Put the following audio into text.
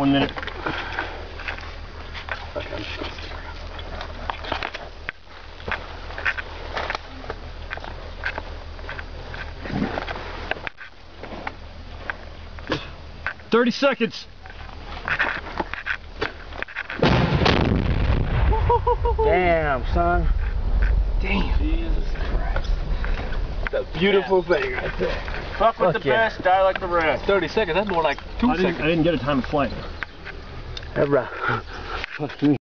One minute. Thirty seconds. Damn, son. Damn. Jesus Christ. The beautiful thing right there. Fuck with Fuck the yeah. best, die like the rest. 30 seconds, that's more like two I didn't, seconds. I didn't get a time of flight. Ever. Fuck me.